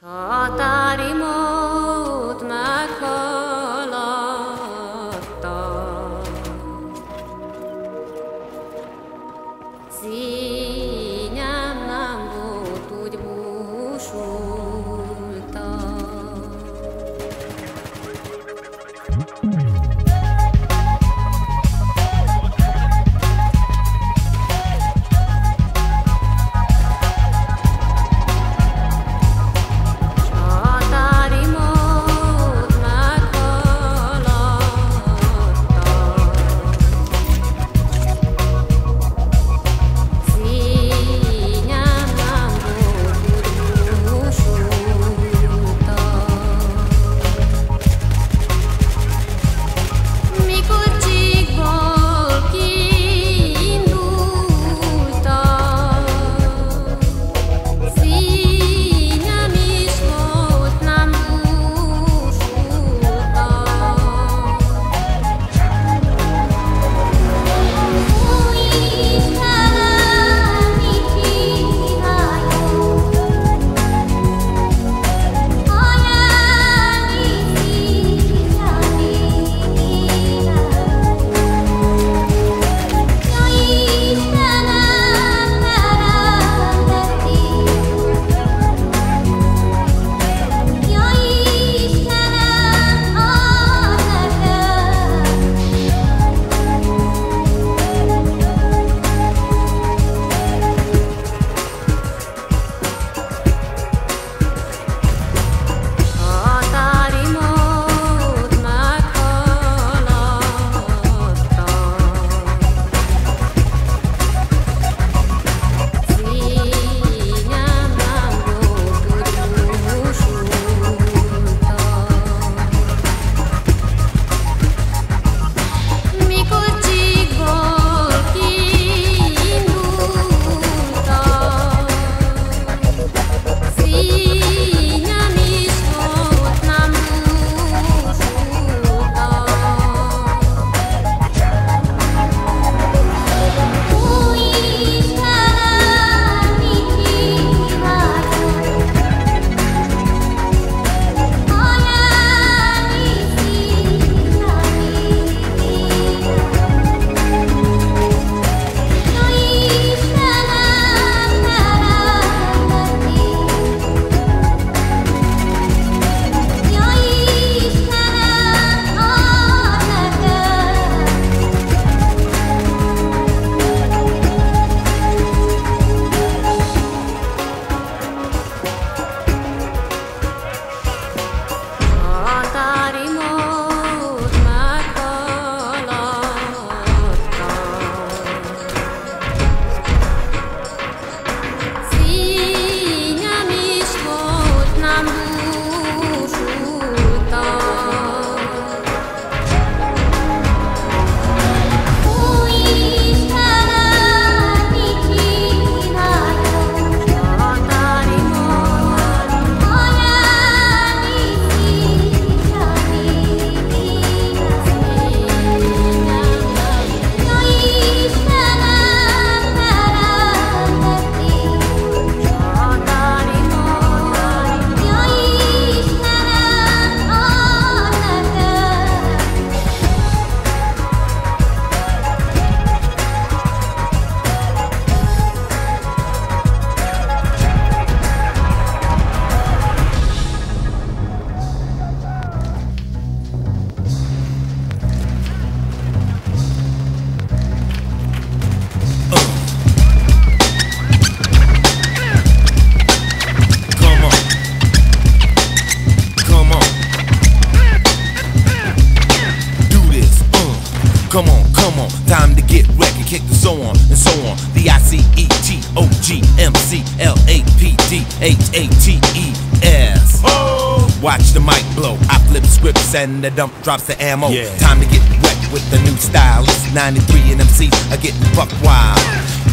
Határi P D H A T E S. Oh. Watch the mic blow. I flip scripts and the dump drops the ammo. Yeah. Time to get wet with the new style. It's 93 and MCs are getting buck wild.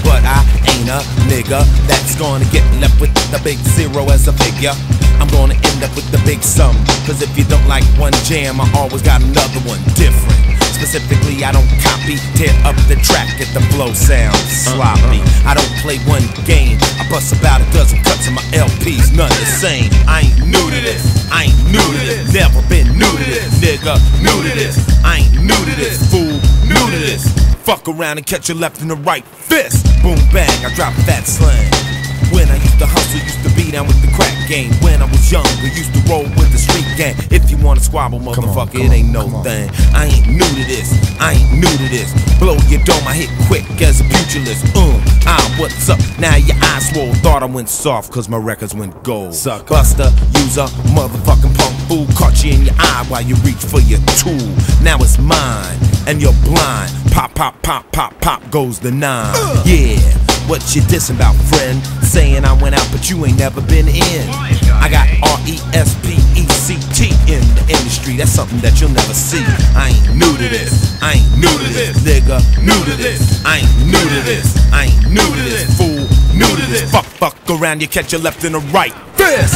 But I ain't a nigga that's gonna get left with the big zero as a figure. I'm gonna end up with the big sum. Cause if you don't like one jam, I always got another one different. Specifically, I don't copy, tear up the track if the flow sounds sloppy. I don't play one game, I bust about a dozen cuts of my LPs, none the same. I ain't new to this, I ain't new to this, never been new to this, nigga, new to this. I ain't new to this, fool, new to this. Fuck around and catch your left and the right fist. Boom bang, I drop that slang. When I used to hustle, used to be down with the crack game. When I was young, younger, used to roll gang. If you wanna squabble, motherfucker, it ain't no thing. I ain't new to this, I ain't new to this. Blow your dome, I hit quick as a pugilist. Uh, ah, what's up? Now your eyes swole. Thought I went soft, cause my records went gold. Suck. Buster, user, motherfucking punk fool. Caught you in your eye while you reach for your tool. Now it's mine, and you're blind. Pop, pop, pop, pop, pop goes the nine. Yeah. What you dissing about, friend? Saying I went out, but you ain't never been in. I got R E S P E C T in the industry. That's something that you'll never see. I ain't new to this. I ain't new to this, nigga. New to this. I ain't new to this. I ain't new to this, fool. New to this. Fuck, fuck around, you catch your left and a right. Fist.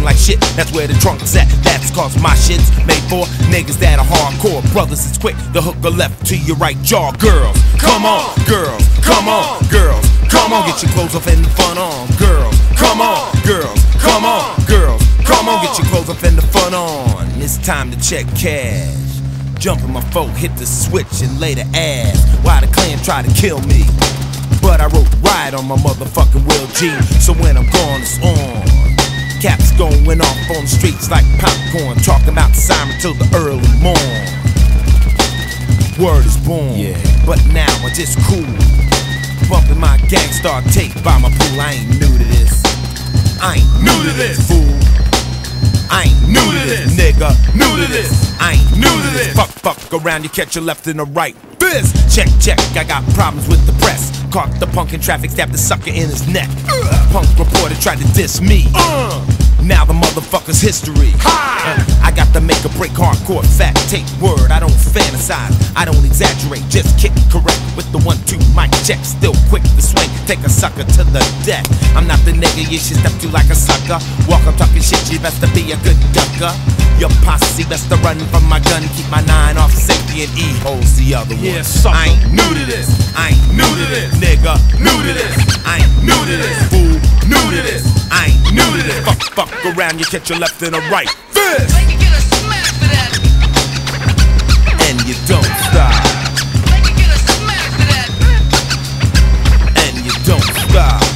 Shaking like shit. That's where the trunk's at. That's cause my shit's made for niggas that are hardcore. Brothers, it's quick. The hook a left to your right jaw. Girls, come on, girls, come on, girls, come on. Get your clothes off and the fun on. Girls, come on, girls, come on, girls, come on. Get your clothes off and the fun on. It's time to check cash. Jump in my folk, hit the switch and lay the ass. Why the clan try to kill me? But I wrote ride on my motherfucking Will G. So when I'm gone, it's on. Caps going off on the streets like popcorn. Talking about the siren till the early morn. Word is born. Yeah. But now I just cool. Bumping my gangstar tape by my pool. I ain't new to this. I ain't new to this, fool. I ain't new to this, nigga. New to this. I ain't new to this. Fuck, fuck around, you catch your left and a right. Biz, check, check. I got problems with the press. Caught the punk in traffic, stabbed the sucker in his neck. Punk reporter tried to diss me. Now the motherfucker's history. Uh, I got to make a break hardcore fact. Take word, I don't fantasize, I don't exaggerate. Just kick correct with the one two mic check. Still quick to swing, take a sucker to the deck. I'm not the nigga you should step to like a sucker. Walk up talking shit, you best to be a good ducker. Your posse best to run from my gun. Keep my nine off safety and E holds the other one. Yeah, sucker. I ain't new to this. I ain't new to this, nigga. New to this. I ain't new to this, fool. New to this. I ain't new to this. Fuck, fuck around, you catch your left and a right. Fist. Don't